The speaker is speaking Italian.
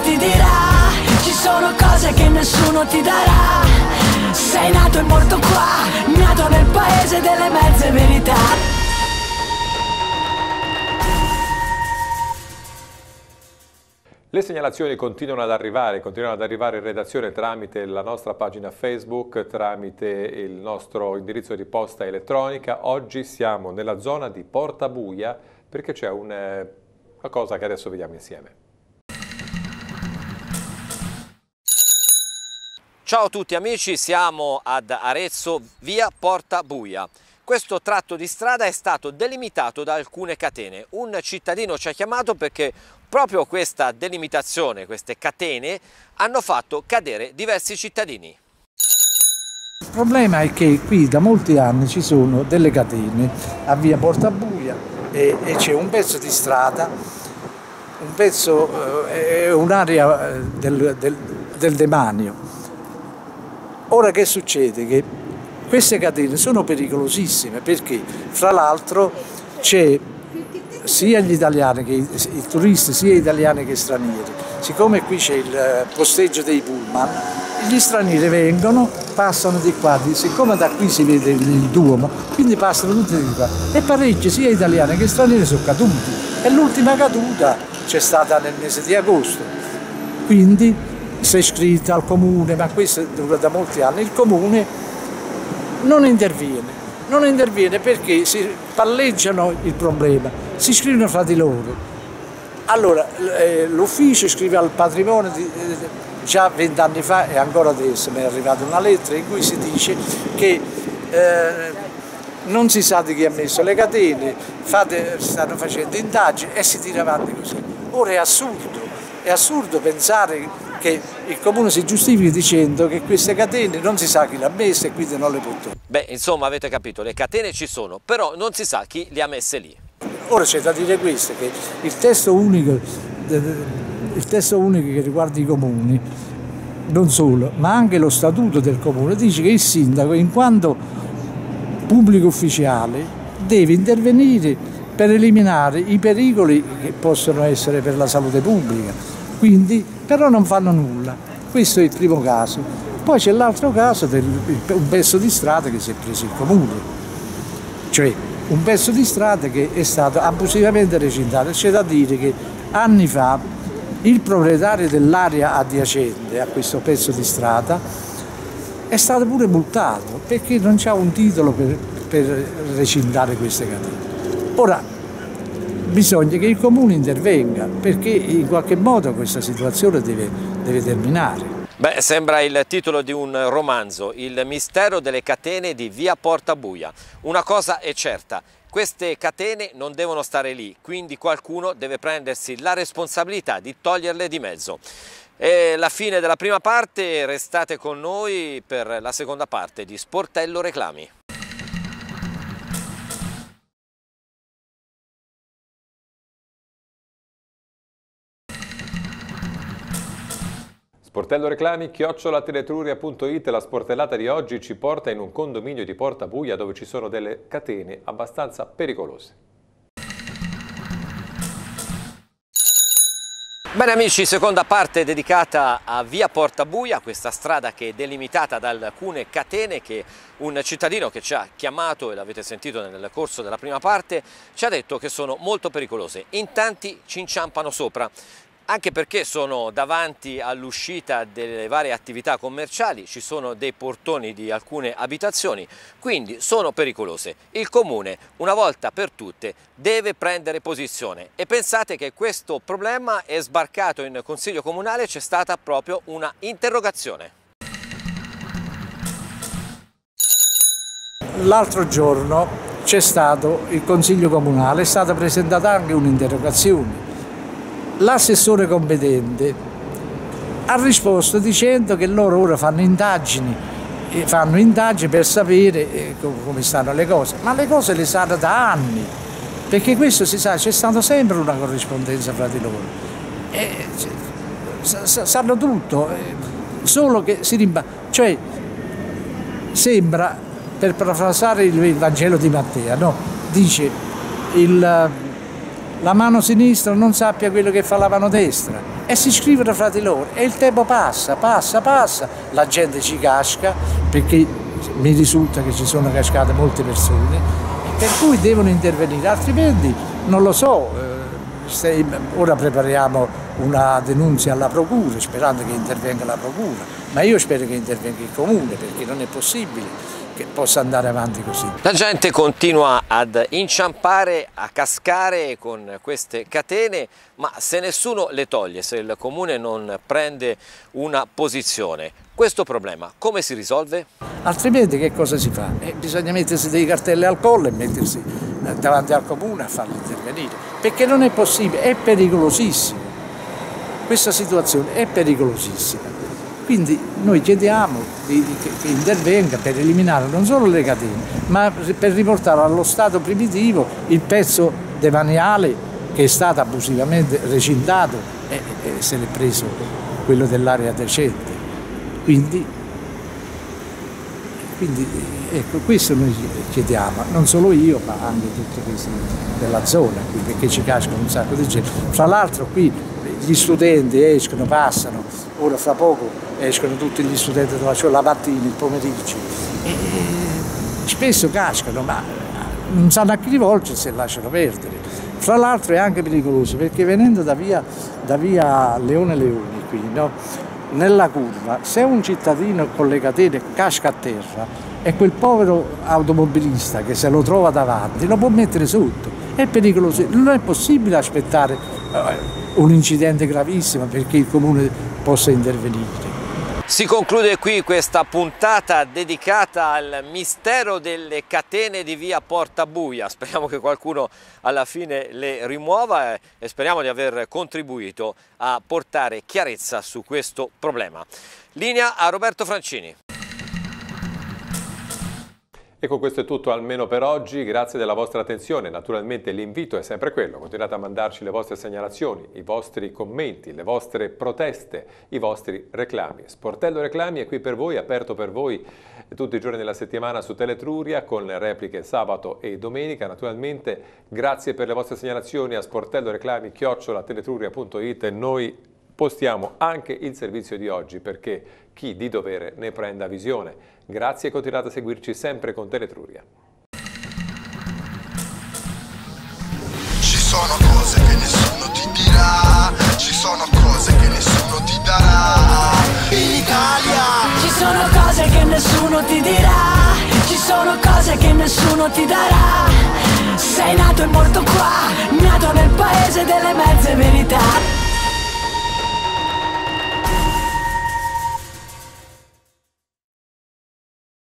ti dirà, ci sono cose che nessuno ti darà. Sei nato e morto qua, nato nel paese delle mezze verità. Le segnalazioni continuano ad arrivare, continuano ad arrivare in redazione tramite la nostra pagina Facebook, tramite il nostro indirizzo di posta elettronica. Oggi siamo nella zona di Porta Buia perché c'è un, eh, una cosa che adesso vediamo insieme. Ciao a tutti amici, siamo ad Arezzo, via Porta Buia. Questo tratto di strada è stato delimitato da alcune catene. Un cittadino ci ha chiamato perché proprio questa delimitazione, queste catene, hanno fatto cadere diversi cittadini. Il problema è che qui da molti anni ci sono delle catene a via Portabuia e, e c'è un pezzo di strada, un pezzo, eh, un'area eh, del, del, del demanio. Ora che succede? Che queste catene sono pericolosissime perché fra l'altro c'è sia gli italiani che i, turisti, sia italiani che stranieri. Siccome qui c'è il eh, posteggio dei pullman, gli stranieri vengono, passano di qua, siccome da qui si vede il Duomo, quindi passano tutti di qua. E parecchi sia italiani che stranieri sono caduti. E l'ultima caduta c'è stata nel mese di agosto. Quindi si è iscritto al comune, ma questo dura da molti anni, il comune non interviene. Non interviene perché si palleggiano il problema, si scrivono fra di loro. Allora, eh, l'ufficio scrive al patrimonio di, eh, già vent'anni fa e ancora adesso mi è arrivata una lettera in cui si dice che eh, non si sa di chi ha messo le catene, fate, stanno facendo indagini e si tira avanti così. Ora è assurdo, è assurdo pensare che il comune si giustifichi dicendo che queste catene non si sa chi le ha messe e quindi non le può togliere. Beh, insomma, avete capito, le catene ci sono, però non si sa chi le ha messe lì. Ora c'è da dire questo, che il testo unico, il testo unico che riguarda i comuni, non solo, ma anche lo statuto del comune, dice che il sindaco, in quanto pubblico ufficiale, deve intervenire per eliminare i pericoli che possono essere per la salute pubblica quindi però non fanno nulla. Questo è il primo caso. Poi c'è l'altro caso del un pezzo di strada che si è preso il comune, cioè un pezzo di strada che è stato abusivamente recintato. C'è da dire che anni fa il proprietario dell'area adiacente a questo pezzo di strada è stato pure multato perché non c'è un titolo per, per recintare queste catene. Ora, bisogna che il comune intervenga perché in qualche modo questa situazione deve, deve terminare. Beh, sembra il titolo di un romanzo, Il mistero delle catene di via Porta Buia. Una cosa è certa, queste catene non devono stare lì, quindi qualcuno deve prendersi la responsabilità di toglierle di mezzo. È la fine della prima parte, restate con noi per la seconda parte di Sportello Reclami. Sportello Reclami, chiocciolatteletruria.it, la sportellata di oggi ci porta in un condominio di Porta Buia dove ci sono delle catene abbastanza pericolose. Bene amici, seconda parte dedicata a via Porta Buia, questa strada che è delimitata da alcune catene che un cittadino che ci ha chiamato, e l'avete sentito nel corso della prima parte, ci ha detto che sono molto pericolose. In tanti ci inciampano sopra anche perché sono davanti all'uscita delle varie attività commerciali, ci sono dei portoni di alcune abitazioni, quindi sono pericolose. Il Comune, una volta per tutte, deve prendere posizione e pensate che questo problema è sbarcato in Consiglio Comunale, c'è stata proprio una interrogazione. L'altro giorno c'è stato il Consiglio Comunale, è stata presentata anche un'interrogazione l'assessore competente ha risposto dicendo che loro ora fanno indagini, fanno indagini per sapere eh, come stanno le cose, ma le cose le sanno da anni, perché questo si sa, c'è stata sempre una corrispondenza fra di loro, e, sanno tutto, eh, solo che si rimba, cioè sembra, per parafrasare il Vangelo di Matteo, no? dice il la mano sinistra non sappia quello che fa la mano destra. E si scrivono fra di loro e il tempo passa, passa, passa, la gente ci casca perché mi risulta che ci sono cascate molte persone per cui devono intervenire, altrimenti non lo so, eh, ora prepariamo una denuncia alla procura sperando che intervenga la procura, ma io spero che intervenga il comune perché non è possibile che possa andare avanti così. La gente continua ad inciampare, a cascare con queste catene, ma se nessuno le toglie, se il comune non prende una posizione, questo problema come si risolve? Altrimenti che cosa si fa? Eh, bisogna mettersi dei cartelli al collo e mettersi eh, davanti al comune a farli intervenire, perché non è possibile, è pericolosissimo. Questa situazione è pericolosissima. Quindi noi chiediamo di, che, che, intervenga per eliminare non solo le catene, ma per riportare allo stato primitivo il pezzo demaniale che è stato abusivamente recintato e, e se l'è preso quello dell'area decente. Quindi, quindi ecco, questo noi chiediamo, non solo io, ma anche tutti questi della zona, qui, perché ci cascano un sacco di gente. Fra l'altro qui gli studenti escono, passano, ora fra poco escono tutti gli studenti della scuola la mattina, il pomeriggio e spesso cascano ma non sanno a chi rivolgersi e lasciano perdere. Fra l'altro è anche pericoloso perché venendo da via, da via Leone Leoni qui, no? nella curva, se un cittadino con le catene casca a terra e quel povero automobilista che se lo trova davanti lo può mettere sotto, è pericoloso, non è possibile aspettare eh, un incidente gravissimo perché il comune possa intervenire. Si conclude qui questa puntata dedicata al mistero delle catene di via Porta Buia. Speriamo che qualcuno alla fine le rimuova e speriamo di aver contribuito a portare chiarezza su questo problema. Linea a Roberto Francini. E con questo è tutto almeno per oggi, grazie della vostra attenzione. Naturalmente l'invito è sempre quello, continuate a mandarci le vostre segnalazioni, i vostri commenti, le vostre proteste, i vostri reclami. Sportello Reclami è qui per voi, aperto per voi tutti i giorni della settimana su Teletruria con repliche sabato e domenica. Naturalmente grazie per le vostre segnalazioni a sportelloreclami-teletruria.it e noi postiamo anche il servizio di oggi perché chi di dovere ne prenda visione. Grazie e continuate a seguirci sempre con Teletruria. Ci sono cose che nessuno ti dirà, ci sono cose che nessuno ti darà. In Italia ci sono cose che nessuno ti dirà, ci sono cose che nessuno ti darà. Sei nato e morto qua, nato nel paese delle mezze verità.